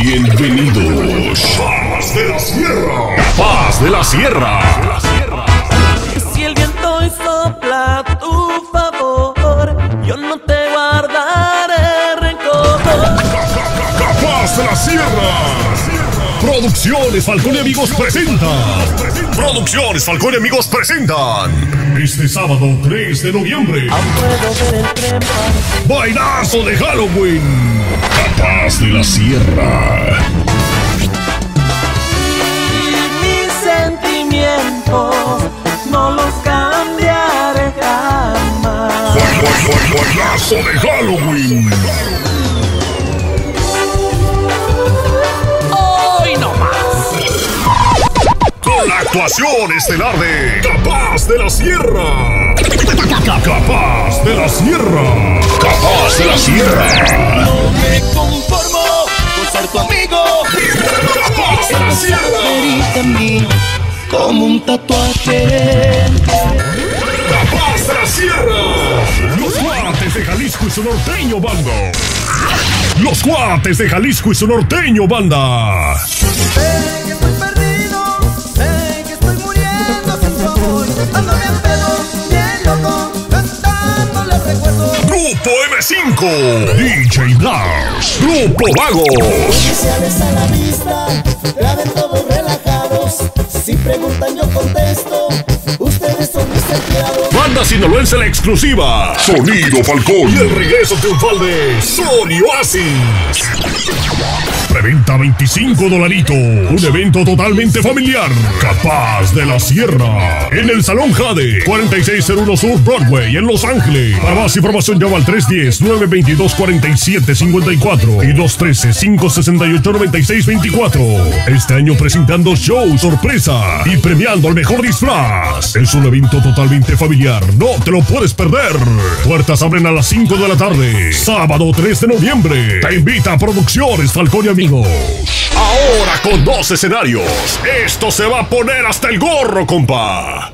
Bienvenidos. Paz de la Sierra. Paz de la Sierra. Si el viento hoy sopla a tu favor, yo no te guardaré rencor. Capaz de la Sierra. Producciones Falcón y Amigos presentan. Producciones Falcón y Amigos presentan. Este sábado 3 de noviembre. Bailazo de Halloween. Capaz de la Sierra. Y mis sentimientos no los cambiaré jamás. Bailazo de Halloween. Hoy no más. Con la actuación estelar de Capaz de la Sierra. Capaz de la Sierra. Capaz de la Sierra. Como un tatuaje. Capaz de la Sierra. Los cuates de Jalisco y su norteño banda. Los cuates de Jalisco y su norteño banda. Sé que estoy perdido, sé que estoy muriendo sin amor. Bien pedo, bien loco, cantándole recuerdo. Grupo M5. DJ Blas. Grupo Vagos. Iniciales a la vista, la Banda sinaloense la exclusiva. Sonido Falcón. Y el regreso triunfal de Sony Oasis. Preventa 25 dolaritos. Un evento totalmente familiar. Capaz de la Sierra. En el Salón Jade. 4601 Sur Broadway en Los Ángeles. Para más información llama al 310-922-4754 y 213-568-9624. Este año presentando show sorpresa y premiando al mejor disfraz. Es un evento totalmente familiar. No te lo puedes perder. Puertas abren a las 5 de la tarde. Sábado 3 de noviembre. Te invita a Producciones Falcón y Amigos. Ahora con dos escenarios. Esto se va a poner hasta el gorro, compa.